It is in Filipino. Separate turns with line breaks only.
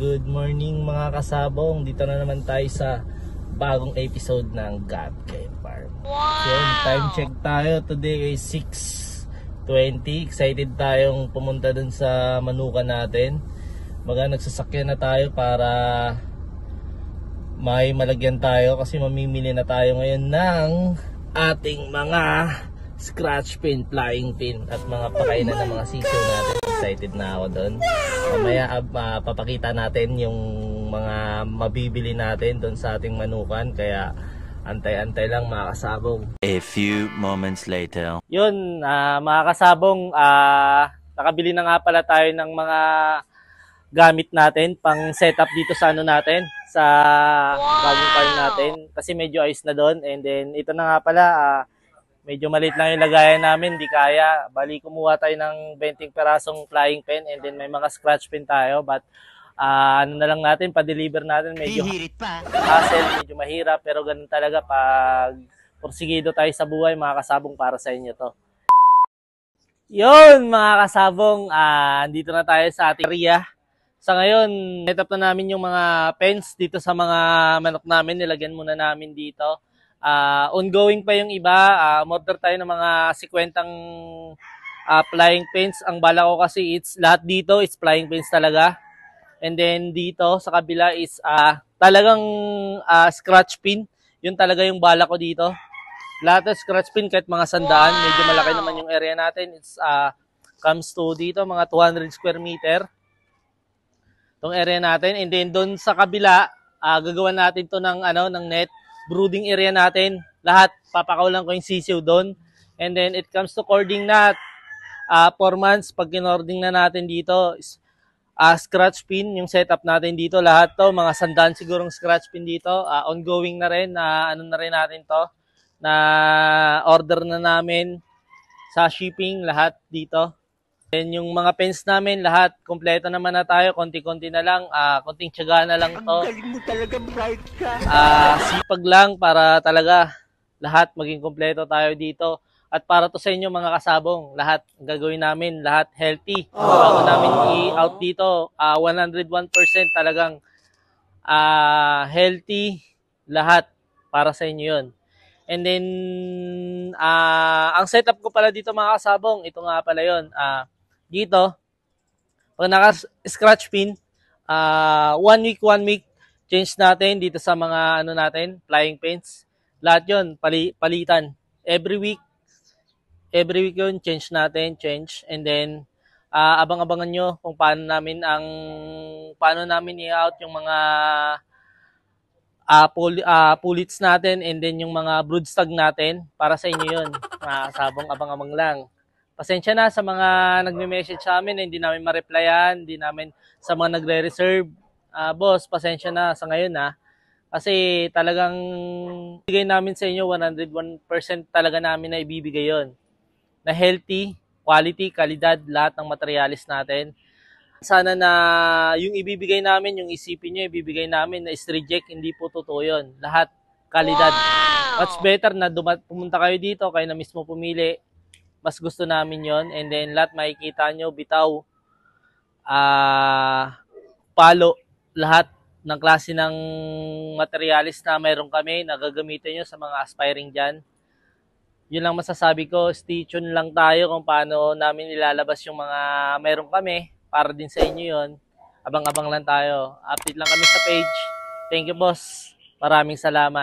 good morning mga kasabong. Dito na naman tayo sa bagong episode ng God Game Farm. So, yun, time check tayo. Today is 6.20. Excited tayong pumunta dun sa manuka natin. Baga nagsasakyan na tayo para may malagyan tayo kasi mamimili na tayo ngayon ng ating mga scratch pin, flying pin at mga pakainan ng mga sisiyo natin. Excited na ako doon. Mamaya uh, papakita natin yung mga mabibili natin doon sa ating manukan kaya antay-antay lang mga kasabong.
A few moments later.
Yun, ah, mga kasabong, ah, nakabili na nga pala tayo ng mga gamit natin pang setup dito sa ano natin, sa bagong car natin. Kasi medyo ayos na doon. And then, ito na nga pala, ah, medyo maliit lang yung lagayan namin, di kaya. Bali, kumuha tayo ng 20 perasong flying pen and then may mga scratch pen tayo. But, ah, ano na lang natin, pa-deliver natin, medyo
Hihirit pa.
hassle, medyo mahirap, pero ganun talaga pag porsigido tayo sa buhay, mga kasabong para sa inyo to. Yun, mga kasabong, ah dito na tayo sa ating area. Sa ngayon, set up na namin yung mga pens dito sa mga manok namin. Nilagyan muna namin dito. Ah ongoing pa yung iba. Ah order tayo ng mga sikwentang ah, flying pens. Ang bala ko kasi it's lahat dito is flying pens talaga. And then dito sa kabila is ah talagang ah, scratch pin. Yun talaga yung bala ko dito. Lahat ng scratch pin kahit mga sandaan, medyo malaki naman yung area natin. It's ah comes to dito mga 200 square meter. Tong area natin and then doon sa kabila, ah gagawa natin to ng ano ng net brooding area natin. Lahat papakawalan ko yung sisiw doon. And then it comes to cording nut. Ah 4 months pag kinording na natin dito, ah scratch pin yung setup natin dito lahat to mga sandaan sigurong scratch pin dito Ah, ongoing na rin na ano na rin natin to na order na namin sa shipping lahat dito Then yung mga pens namin lahat kompleto naman na tayo konti-konti na lang ah konting tiyaga na lang to
Galing mo talaga, bright ka.
ah sipag lang para talaga lahat maging kompleto tayo dito. At para to sa inyo mga kasabong, lahat gagawin namin, lahat healthy. Bago namin i-out dito, ah 101% talagang ah healthy lahat para sa inyo yun. And then, ah ang setup ko pala dito mga kasabong, ito nga pala yun. Ah dito, pag naka-scratch pin, ah one week, one week, change natin dito sa mga ano natin, flying pins. Lahat yun, pali, palitan. Every week, every week yun, change natin, change. And then, ah abang-abangan nyo kung paano namin ang, paano namin i-out yung mga ah pul, ah, pullets natin and then yung mga broodstag natin para sa inyo yun. Mga sabong abang-abang lang. Pasensya na sa mga nagme-message sa amin, hindi namin ma-replyan, hindi namin sa mga nagre-reserve. Ah, boss, pasensya na sa ngayon ha. Kasi talagang bigay namin sa inyo 101% talaga namin na ibibigay yon na healthy, quality, kalidad, lahat ng materialis natin. Sana na yung ibibigay namin, yung isipin nyo, ibibigay namin na is reject, hindi po totoo yun. Lahat, kalidad. Much better na dumat, pumunta kayo dito, kayo na mismo pumili. Mas gusto namin yon And then lahat makikita nyo, bitaw, ah palo, lahat ng klase ng materialis na mayroon kami na gagamitin nyo sa mga aspiring dyan yun lang masasabi ko, stay tuned lang tayo kung paano namin ilalabas yung mga meron kami para din sa inyo yon. Abang-abang lang tayo. Update lang kami sa page. Thank you boss. Maraming salamat.